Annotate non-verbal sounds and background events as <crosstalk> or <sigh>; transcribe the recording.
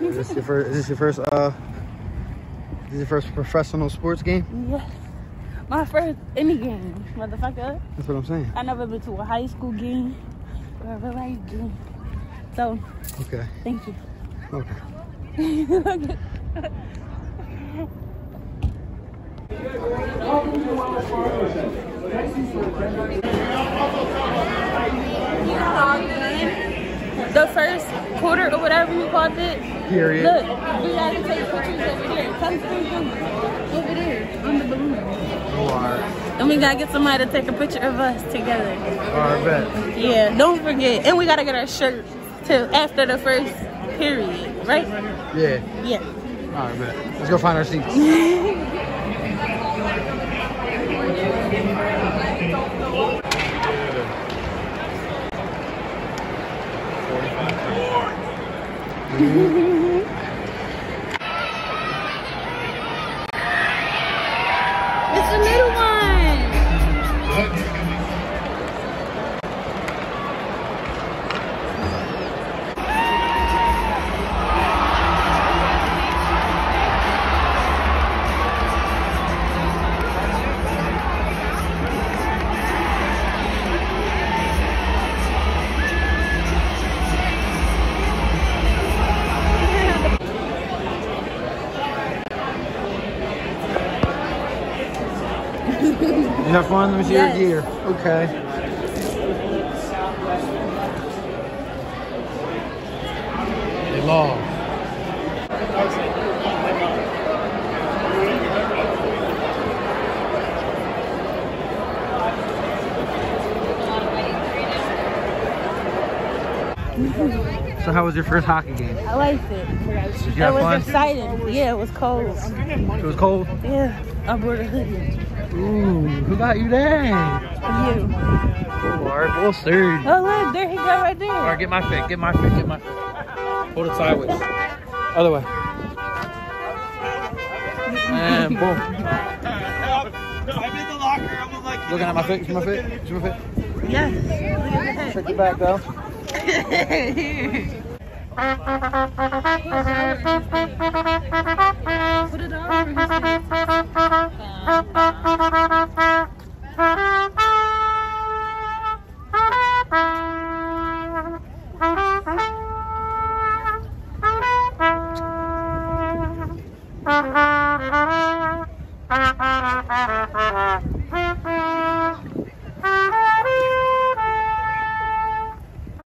Is this your first? Is this your first? Uh, is this your first professional sports game? Yes. My first any game, motherfucker. That's what I'm saying. I never been to a high school game or a real life game. So Okay. thank you. Okay. <laughs> The first quarter or whatever you called it. Period. Look, we gotta take pictures over here. Come through, over there on the balloon. All right. And we gotta get somebody to take a picture of us together. All right, bet. Yeah, don't forget. And we gotta get our shirt till after the first period, right? Yeah. Yeah. All right, bet. Let's go find our seats. <laughs> One. <laughs> You have fun? Let me see Yes. your gear. Okay. They long. So how was your first hockey game? I liked it. Did you It have was fun? exciting. Yeah, it was cold. It was cold? Yeah, I brought a hoodie. Ooh, who got you there? You. Oh, all right, well, sir. Oh look, there he go right there. right, get my fit, get my fit, get my fit. Hold it sideways. Other way. And boom. Looking at my fit, see my fit, see my fit. Yes. That. Check your back though. <laughs> Put it on. Ha